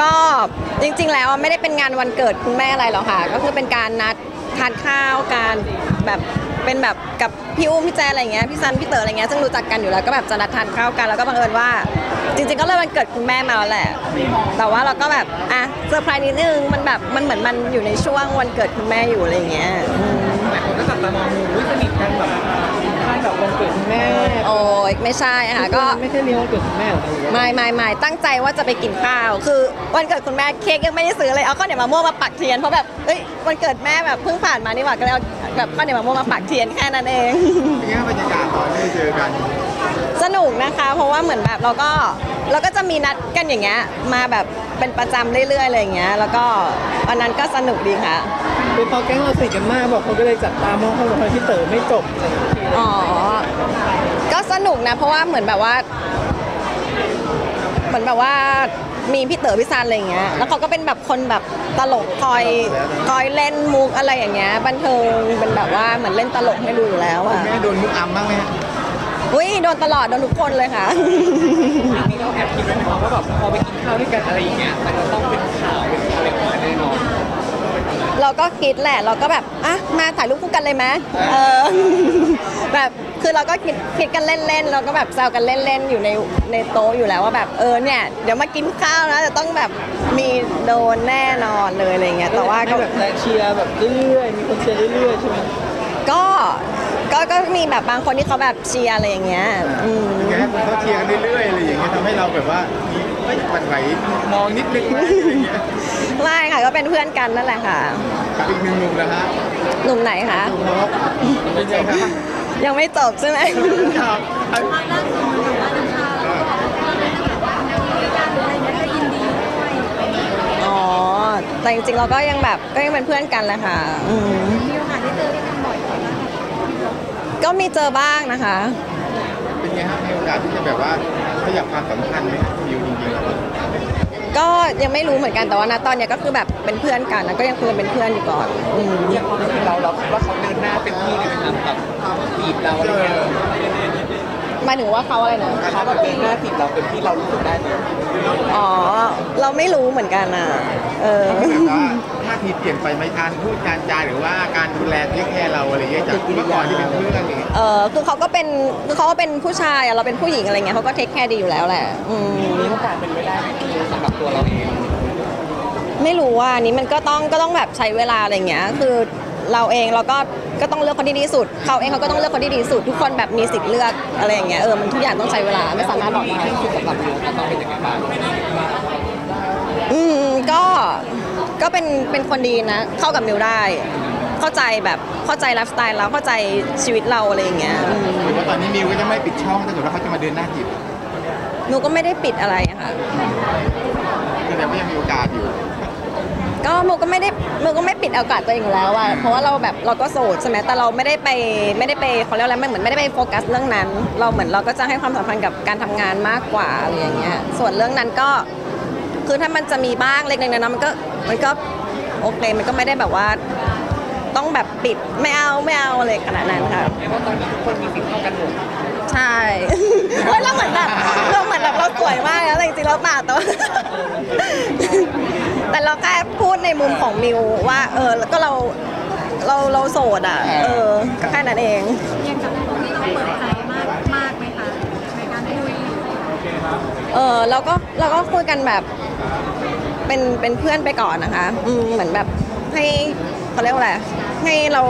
ก็จริงๆ แล้วไม่ได้เป็นงานวันเกิดคุณแม่อะไรหรอกค่ะ ก็คือเป็นการนัดทานข้าวการแบบเป็นแบบกับพี่อุ้มพี่แจอะไรเงี้ยพี่ซันพี่เต๋ออะไรเงี้ยซึ่งรู้จักกันอยู่แล้วก็แบบจะนัดทานข้าวกันแล้วก็บังเอิญว่า จริง ๆ ก็เลยวันเกิดคุณแม่มาแล้วแหละ แต่ว่าเราก็แบบอะเซอร์ไพรส์นิดนึงมันแบบมันเหมือนมันอยู่ในช่วงวันเกิดคุณแม่อยู่อะไรเงี้ยอืมหลายคนก็จับตามองอุ้ยสนิทกันแบบใช่แบบวันเกิดคุณ ไม่ใช่ค่ะก็ไม่ใช่เลี้ยงวันเกิดคุณแม่หรอไม่ไม่ไม่ตั้งใจว่าจะไปกินข้าว คือวันเกิดคุณแม่เค้กยังไม่ได้ซื้อเลยเอาข้าวเหนียวมะม่วงมาปักเทียนเพราะแบบเอ้ยวันเกิดแม่แบบเพิ่งผ่านมานี่หว่าก็เลยเอาแบบข้าวเหนียวมะม่วงมาปักเทียนแค่นั้นเองเป็นไงบรรยากาศตอนที่เจอกันสนุกนะคะ เพราะว่าเหมือนแบบเราก็เราก็จะมีนัดกันอย่างเงี้ยมาแบบเป็นประจำเรื่อยๆอะไรอย่างเงี้ยแล้วก็วันนั้นก็สนุกดีค่ะคือพอแก๊งเราสนิทกันมากบอกคนก็เลยจับตามองเขาบอกว่าพี่เต๋อไม่จบอะไรอย่างเงี้ยอ๋อ ก็สนุกนะ เพราะว่าเหมือนแบบว่า เหมือนแบบว่ามีพี่เต๋อพี่ซันอะไรอย่างเงี้ย แล้วเขาก็เป็นแบบคนแบบตลกคอยคอยเล่นมุกอะไรอย่างเงี้ย บันเทิงเป็นแบบว่าเหมือนเล่นตลกให้ดูอยู่แล้วอะแม่โดนมุกอัมบ้างไหมฮะอุ้ยโดนตลอดโดนทุกคนเลยค่ะนี่เราแอบคิดไว้ไหมคะว่าแบบพอไปกินข้าวด้วยกันอะไรอย่างเงี้ยมันจะต้องเป็นข่าวเป็นอะไรออกมาแน่นอนเราก็คิดแหละ เราก็แบบ อะ มาถ่ายรูปคู่กันเลยไหมเออแบบคือเราก็คิดคิดกันเล่นๆเราก็แบบแซวกันเล่นๆอยู่ในในโต๊ะอยู่แล้วว่าแบบเออเนี่ยเดี๋ยวมากินข้าวนะจะต้องแบบมีโดนแน่นอนเลยอะไรเงี้ยแต่ว่าก็ให้แบบแรงเชียร์แบบเรื่อยๆมีคนเชียร์เรื่อยๆใช่ไหมก็ก็ก็มีแบบบางคนที่เขาแบบเชียร์อะไรอย่างเงี้ยอืมเป็นไงฮะเขาเชียร์กันเรื่อยๆอะไรอย่างเงี้ยทำให้เราแบบว่ามีไม่หวั่นไหวมองนิดนึงไหมอะไรอย่างเงี้ยไม่ค่ะก็เป็นเพื่อนกันนั่นแหละค่ะกับอีกหนึ่งหนุ่มนะฮะหนุ่มไหนคะ หนุ่มฮอกเป็นไงฮะ ยังไม่จบใช่ไหมครับอันอ๋อ แต่จริงๆเราก็ยังแบบก็ยังเป็นเพื่อนกันแหละค่ะอืมมีโอกาสได้เจอด้วยกันบ่อยไหมคะก็มีเจอบ้างนะคะ เป็นไงฮะมีโอกาสที่จะแบบว่าขยับความสัมพันธ์ไหมวิวจริงๆแล้วก็ยังไม่รู้เหมือนกันแต่ว่านะตอนเนี้ยก็คือแบบเป็นเพื่อนกันนะก็ยังคุยกันเป็นเพื่อนอยู่ก่อนอืมอย่างความรู้สึกเราเราคิดว่าเขาเดินหน้าเต็มที่เลยไหมครับแบบจีบเราอะไรเงี้ยหมายถึงว่าเขาอะไรนะเขาแบบเดินหน้าจีบเราเต็มที่เรารู้สึกได้เลยอ๋อเราไม่รู้เหมือนกันอะเออแบบว่า ท่าทีเปลี่ยนไปไหมการพูดการจาหรือว่าการดูแล take care เราอะไรอย่างเงี้ยจากเมื่อก่อนที่เป็นเพื่อนอะไรอย่างเงี้ยเออคือเขาก็เป็นคือเขาก็เป็นผู้ชายอะเราเป็นผู้หญิงอะไรเงี้ยเขาก็ take care ดีอยู่แล้วแหละอืมมีโอกาสเป็นไปได้ไหมพี่สำหรับตัวเราเองไม่รู้ว่าอันนี้มันก็ต้องก็ต้องแบบใช้เวลาอะไรเงี้ยคือเราเองเราก็ก็ต้องเลือกคนที่ดีที่สุด เขาเองเขาก็ต้องเลือกคนที่ดีที่สุด ทุกคนแบบมีสิทธิ์เลือกอะไรอย่างเงี้ยเออมันทุกอย่างต้องใช้เวลาไม่สามารถบอกได้ที่สุดสำหรับเราจะต้องเป็นยังไงบ้างอืมก็ ก็เป็นเป็นคนดีนะ เข้ากับมิวได้ เข้าใจแบบเข้าใจไลฟ์สไตล์เราเข้าใจชีวิตเราอะไรอย่างเงี้ยอืมหรือว่าตอนนี้มิวก็จะไม่ปิดช่องถ้าเกิดว่าเขาจะมาเดินหน้าจีบหนูก็ไม่ได้ปิดอะไรอะค่ะ แสดงว่ายังมีโอกาสอยู่ ก็มิวก็ไม่ได้มิวก็ไม่ปิดโอกาสตัวเองอยู่แล้วอะเพราะว่าเราแบบเราก็โสดใช่ไหมแต่เราไม่ได้ไปไม่ได้ไปเขาเรียกอะไรไม่เหมือนไม่ได้ไปโฟกัสเรื่องนั้น เราเหมือนเราก็จะให้ความสำคัญกับการทำงานมากกว่าอะไรอย่างเงี้ยส่วนเรื่องนั้นก็ คือถ้ามันจะมีบ้างเล็กๆน้อยๆมันก็มันก็โอเคมันก็ไม่ได้แบบว่า ต้องแบบปิดไม่เอาไม่เอาอะไรขนาดนั้นค่ะเรียกว่าตอนนี้ทุกคนมีสิทธิ์เท่ากันหมดใช่เฮ้ยเราเหมือนแบบเราเหมือนแบบเราสวยมากนะแต่จริงๆเราเปล่าแต่ว่าแต่เราแค่พูดในมุมของมิวว่า เออแล้วก็เราเราเราโสดอะ เออแค่นั้นเองยังกับคนที่เราเปิดใจมากมากไหมคะในการคุยเออเราก็เราก็คุยกันแบบ เป็นเป็นเพื่อนไปก่อนนะคะอืมเหมือนแบบให้เขาเรียกว่าอะไรให้เรา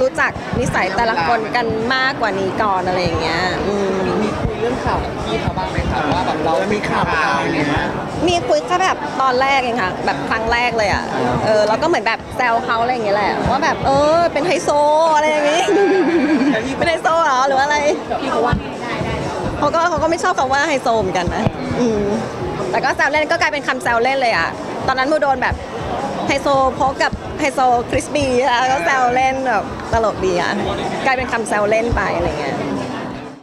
รู้จักนิสัยแต่ละคนกันมากกว่านี้ก่อนอะไรอย่างเงี้ยอืมมีคุยเรื่องข่าวกับพี่เขาบ้างไหมครับว่าแบบเรามีข่าวอะไรเงี้ยมีคุยแค่แบบตอนแรกเองค่ะ แบบครั้งแรกเลยอะเออแล้วก็เหมือนแบบแซวเขาอะไรอย่างเงี้ยแหละว่าแบบเออเป็นไฮโซอะไรอย่างงี้เป็นไฮโซเหรอหรือว่าอะไรพี่เขาว่าไงได้ได้เขาก็เขาก็ไม่ชอบคำว่าไฮโซเหมือนกันนะอืม แต่ก็แซวเล่นก็กลายเป็นคำแซวเล่นเลยอะ ตอนนั้นมูโดนแบบไฮโซพกกับไฮโซคริสปี้ค่ะก็แซวเล่นแบบตลกดีอะ กลายเป็นคำแซวเล่นไปอะไรเงี้ย